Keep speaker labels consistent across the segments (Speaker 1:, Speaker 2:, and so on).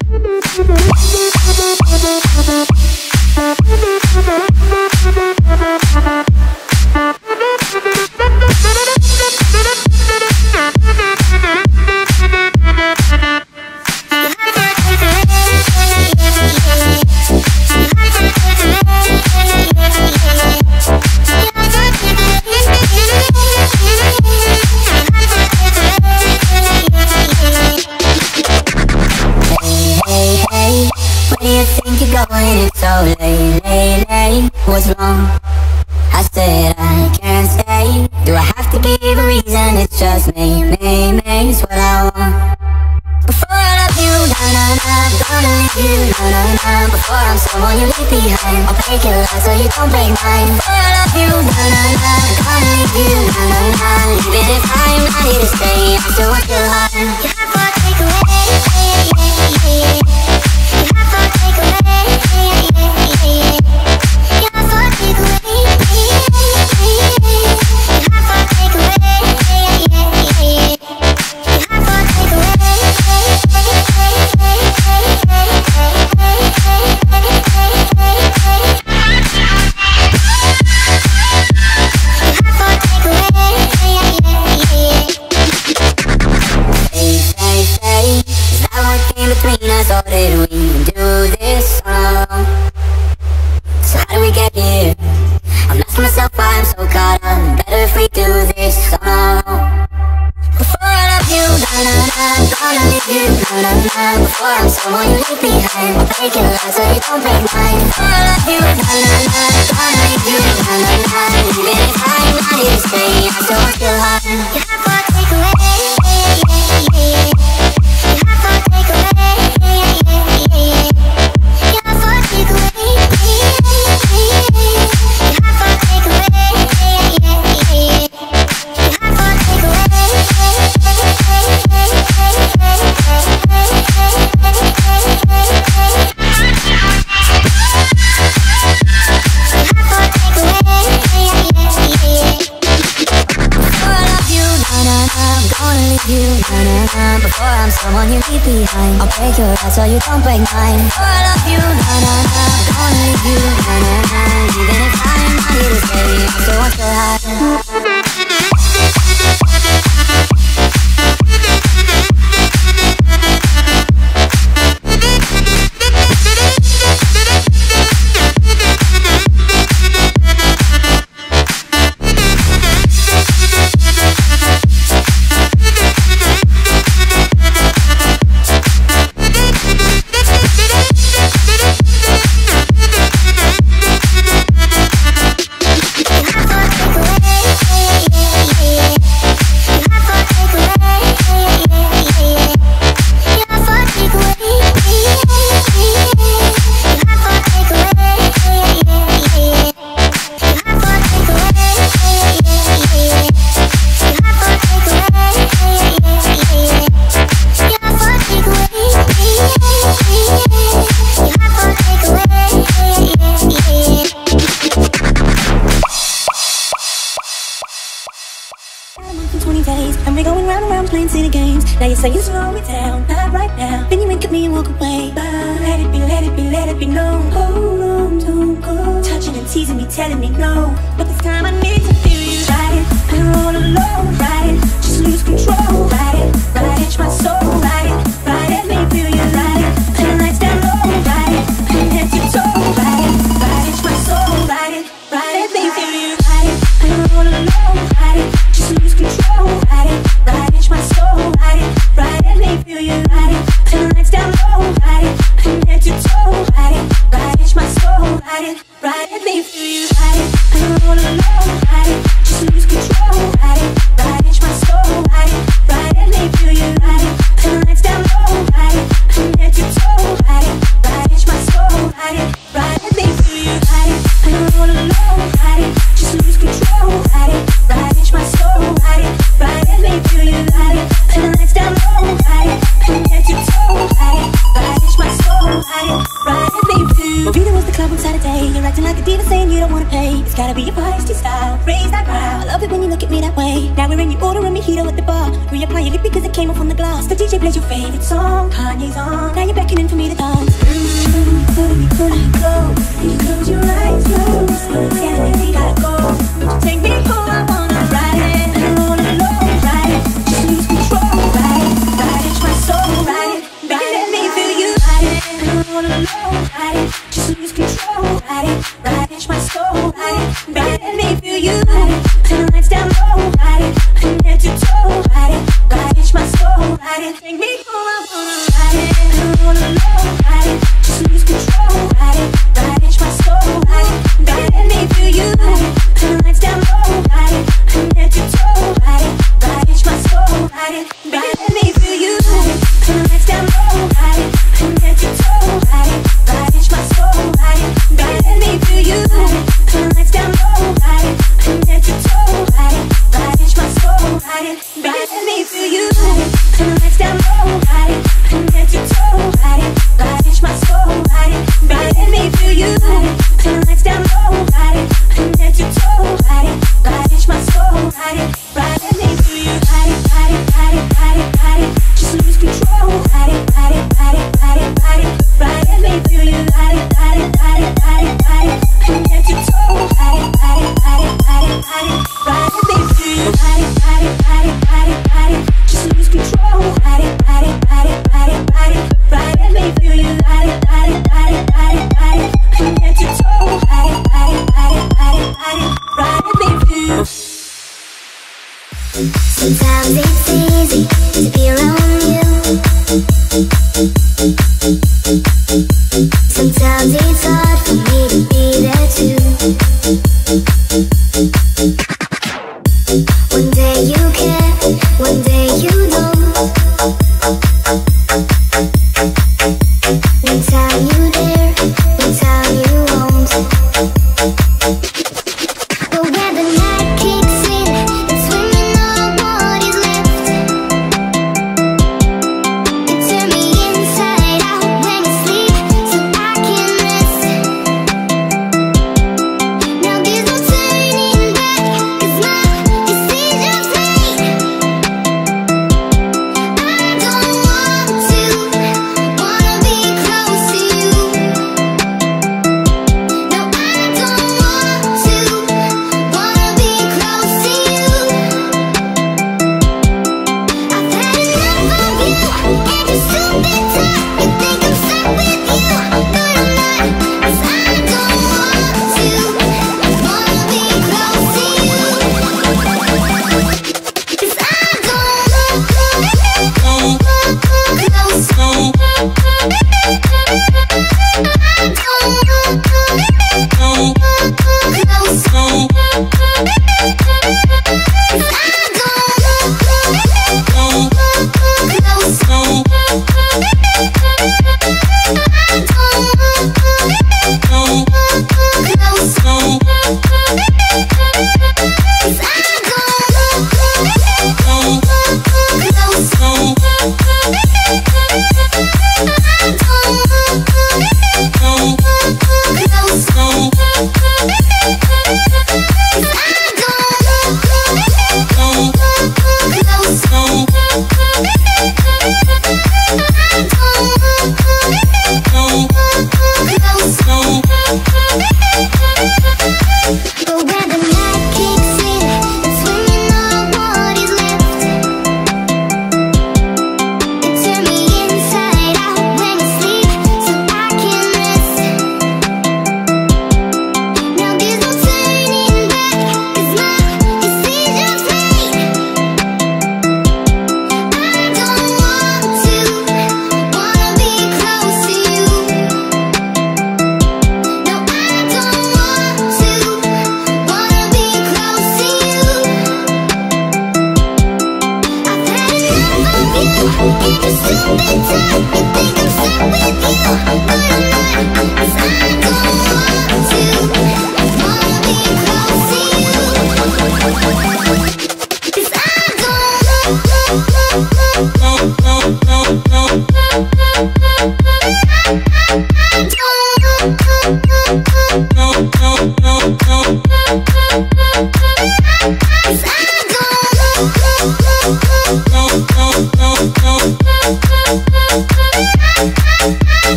Speaker 1: Thank you.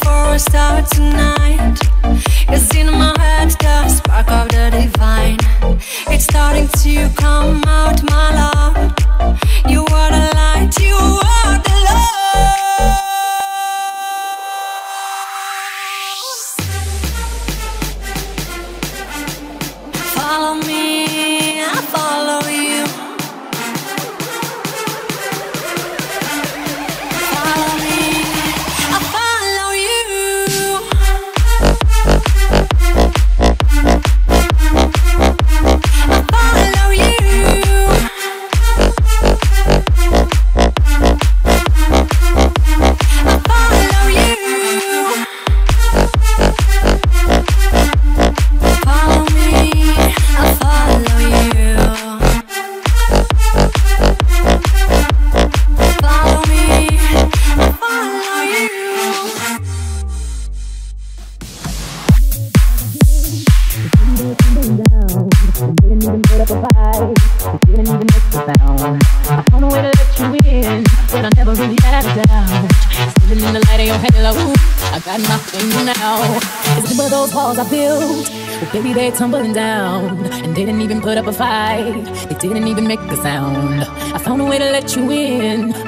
Speaker 2: Before a
Speaker 1: start
Speaker 3: tonight. It's in my head, the spark of the divine. It's starting to come out, my love.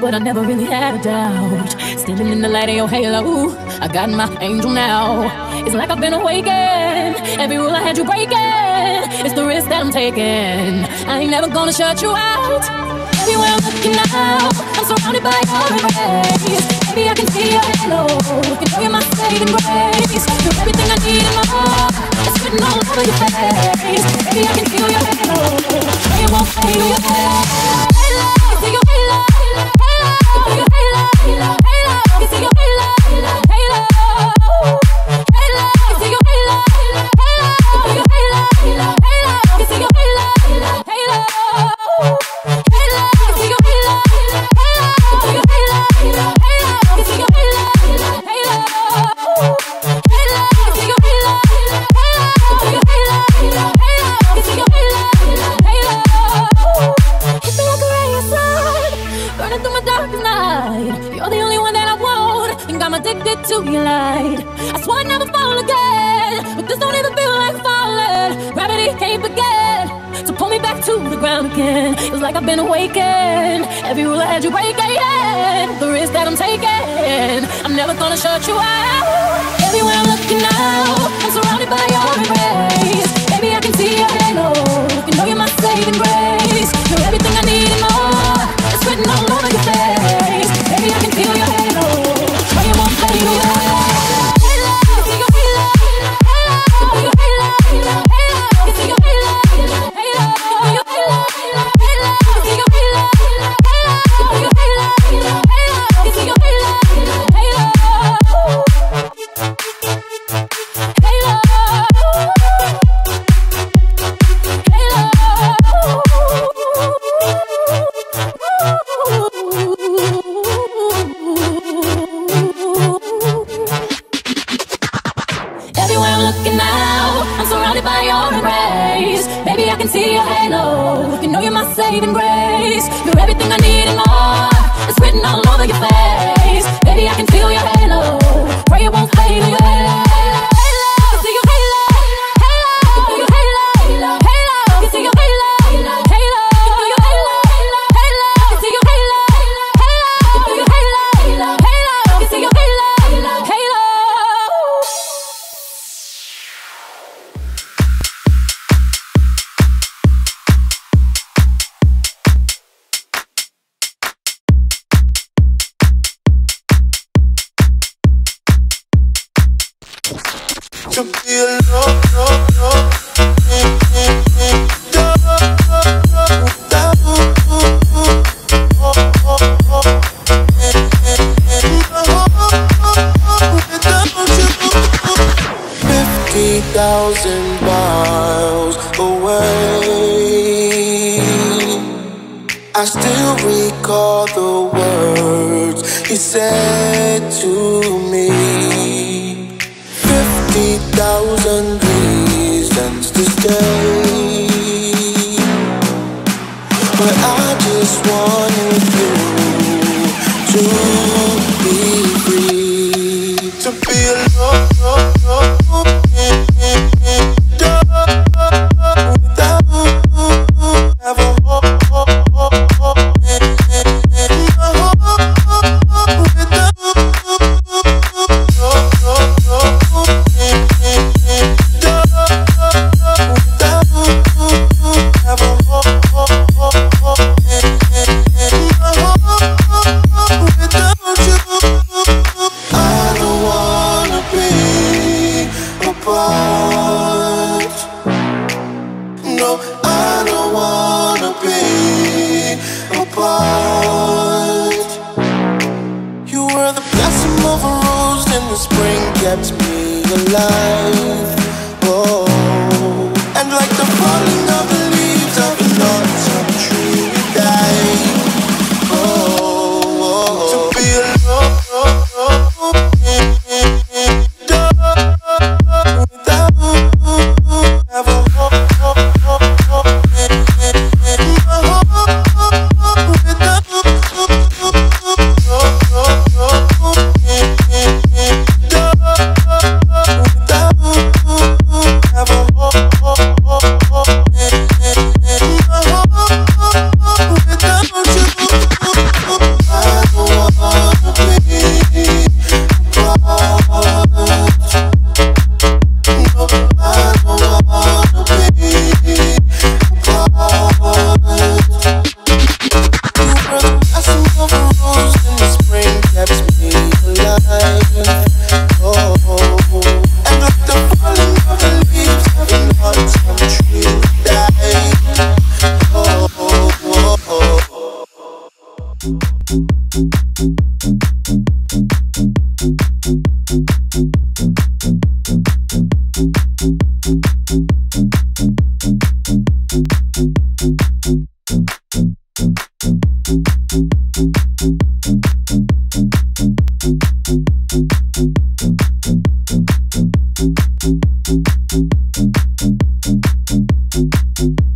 Speaker 2: but I never really had a doubt. Standing in the light of your halo, I got my angel now. It's like I've been awakened. Every rule I had you breaking, it's the risk that I'm taking. I ain't never gonna shut you out. Everywhere I'm looking now, I'm surrounded by your rays. Maybe I can see your halo. You know you're my saving grace. You're everything I need and more. It's written all over your face. Maybe I can feel your halo. No, it won't fade away.
Speaker 4: Gonna shut you out. Everywhere I'm looking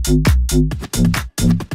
Speaker 4: Thank you.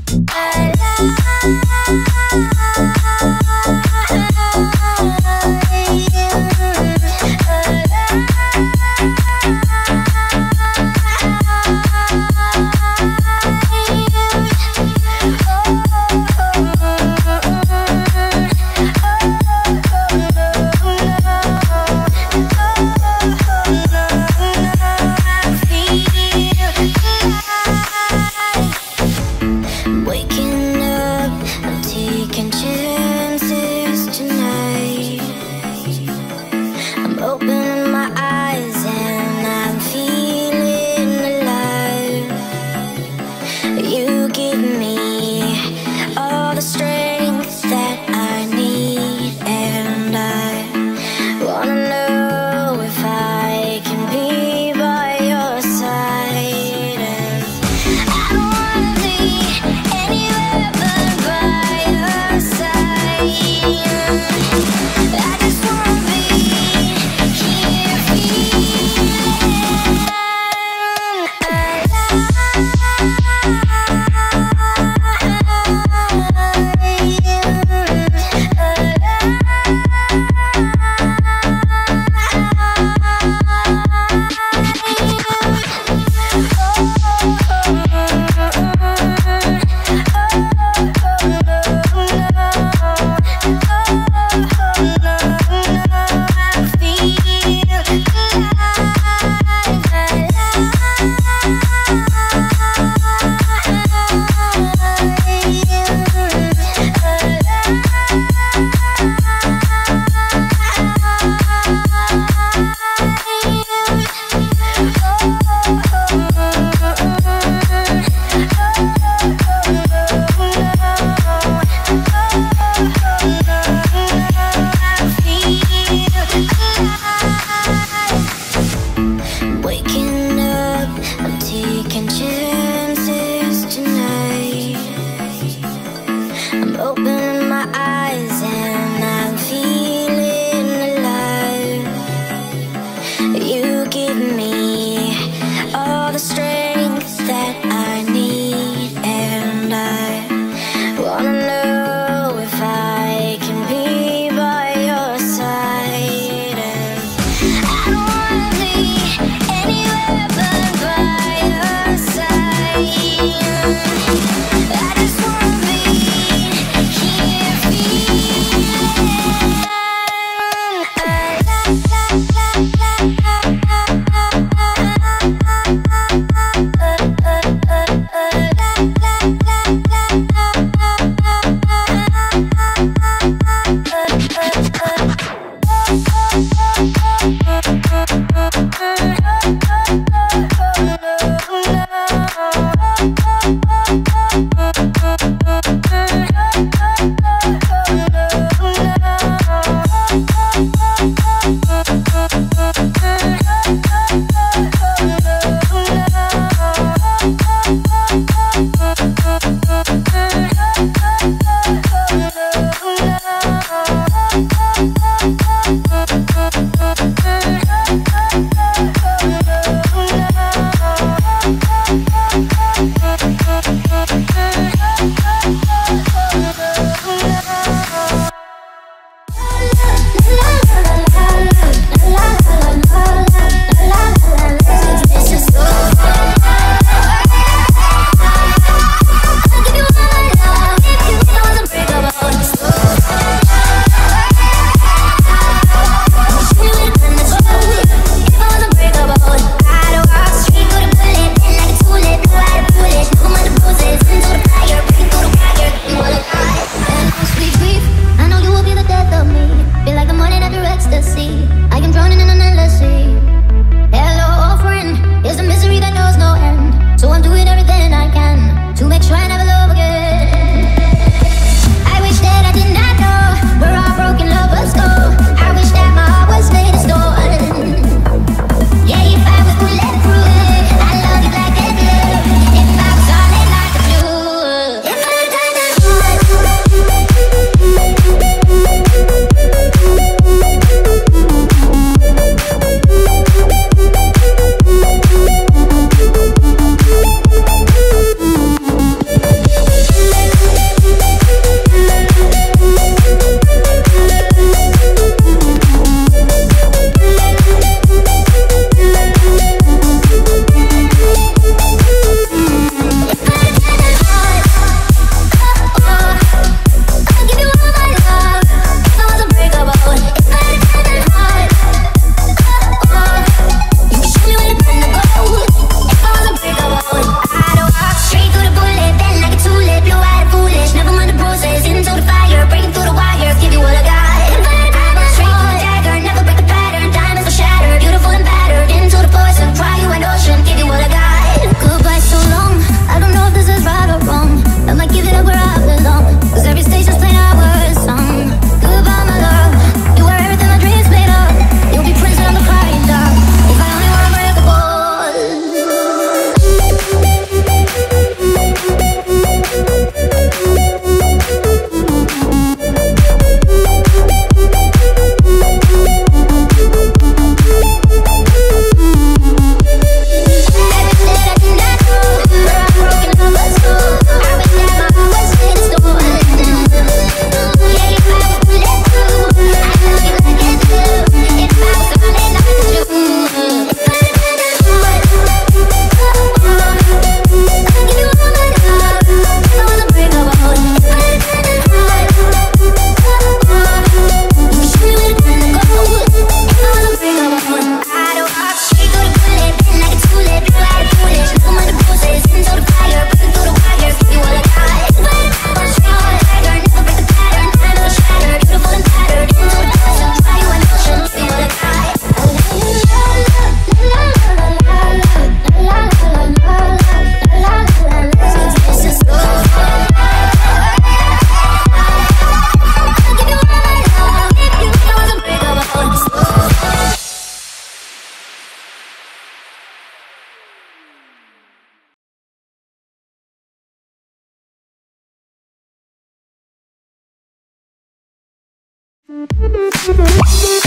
Speaker 4: Thank you.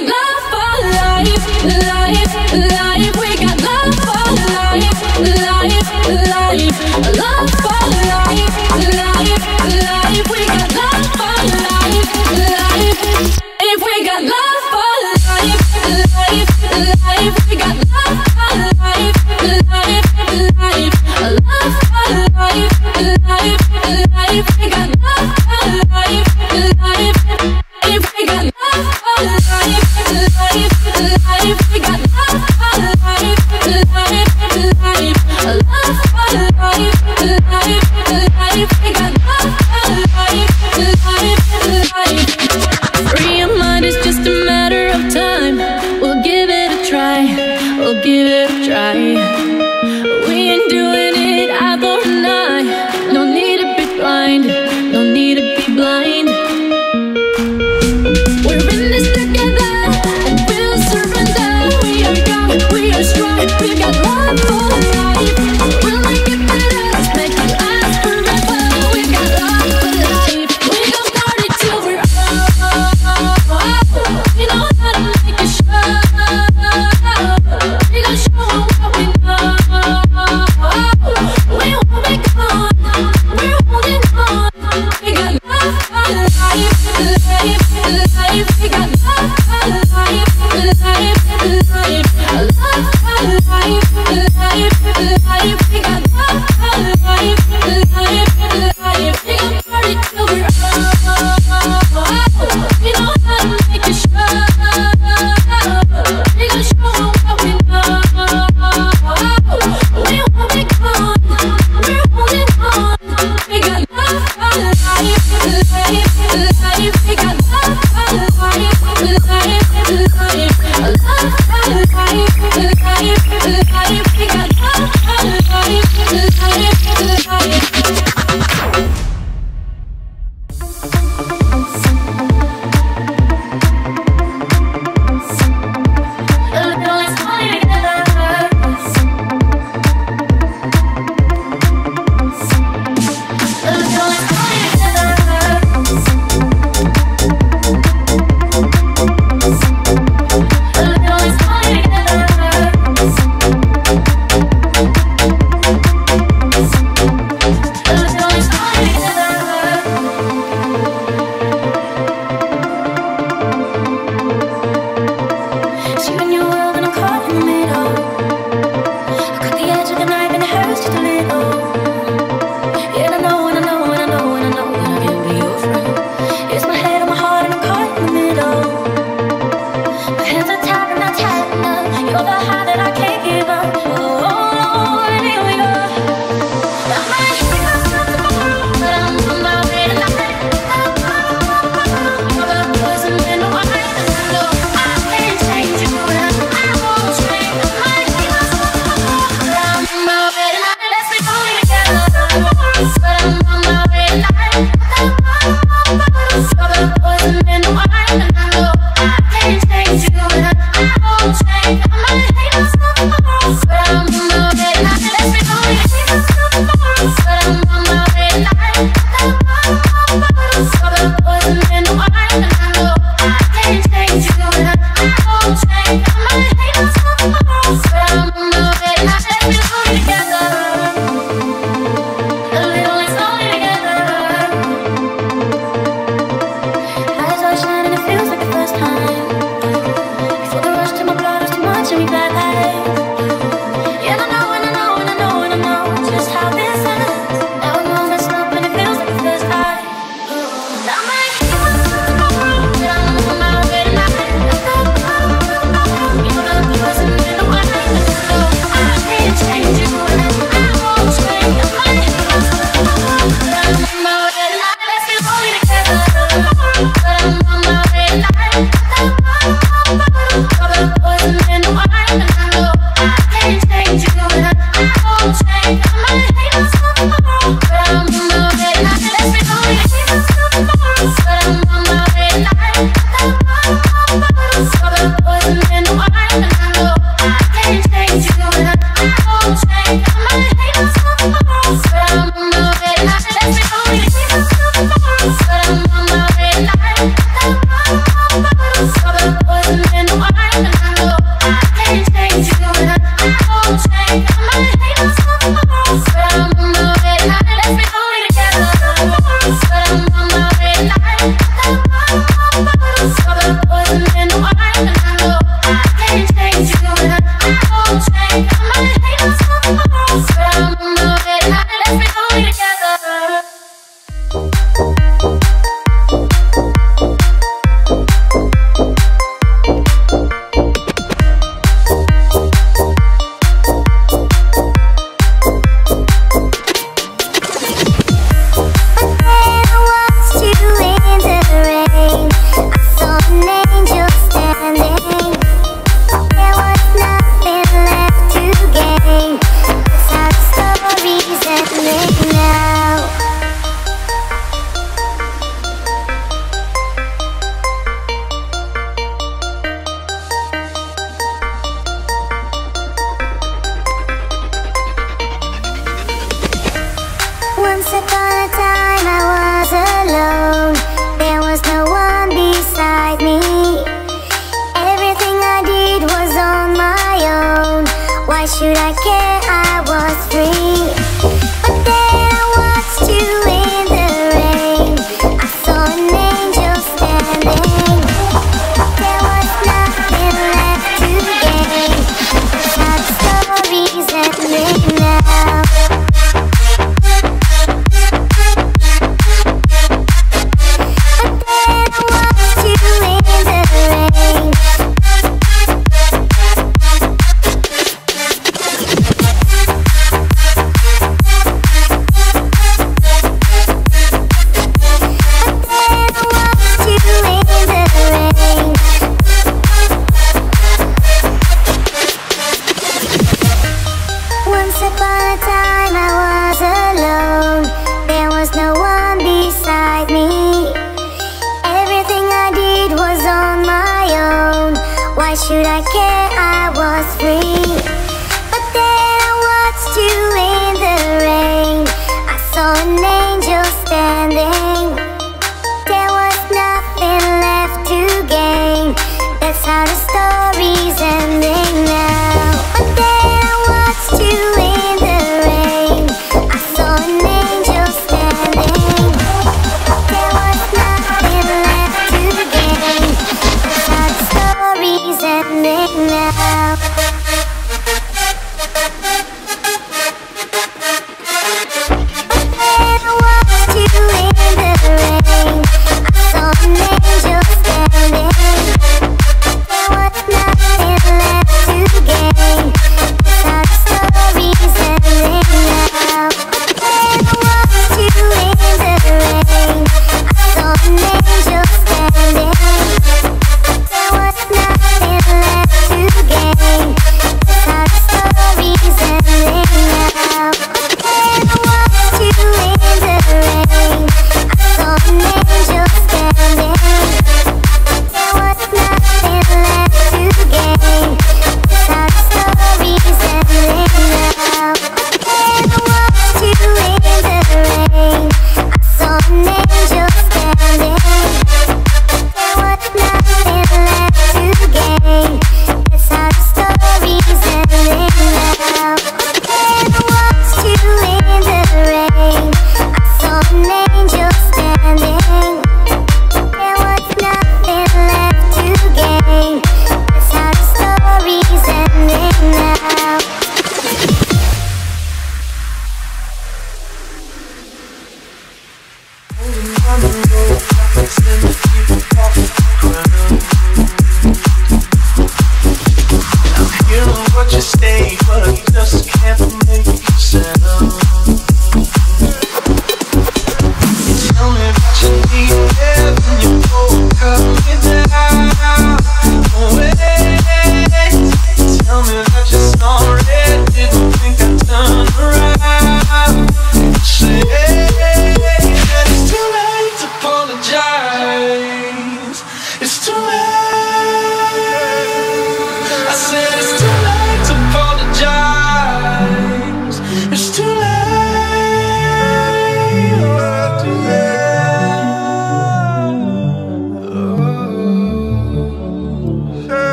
Speaker 5: love
Speaker 1: for
Speaker 2: life, life,
Speaker 5: life.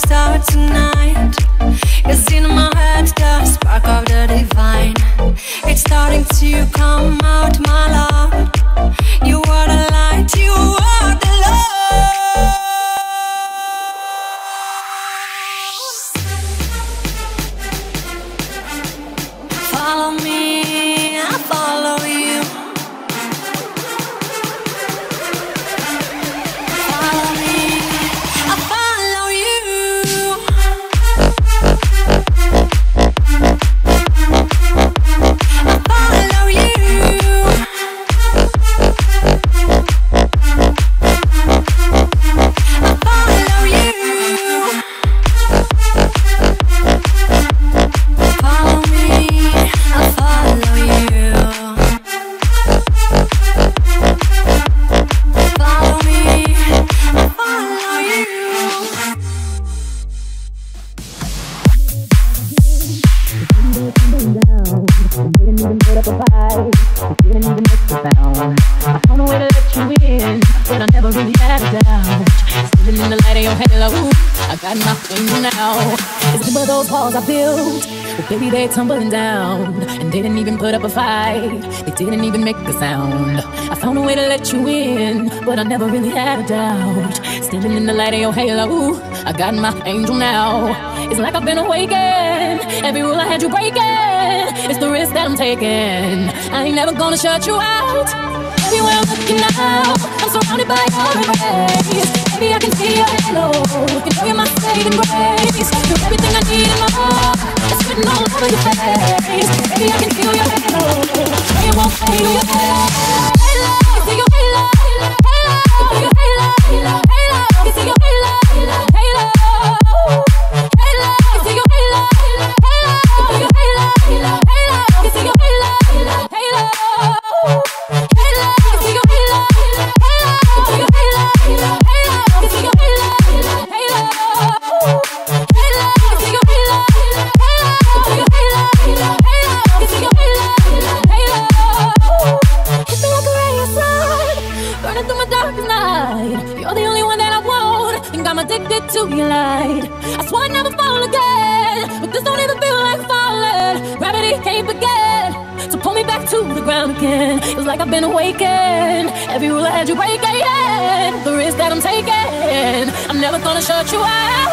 Speaker 5: start
Speaker 6: tonight.
Speaker 2: Cause
Speaker 6: in my
Speaker 2: head the spark of the divine. It's starting to
Speaker 7: got my angel now. It's like I've been awakened. Every rule I had you breaking. It's the risk that I'm taking. I ain't never gonna shut you out. Everywhere I'm looking now, I'm surrounded by your embrace. Baby, I can see your halo. Can show you're my
Speaker 2: saving grace. You're everything I need and more. It's written all over your face. Baby, I can feel your halo. Pray it won't fade away.
Speaker 4: Shut you out.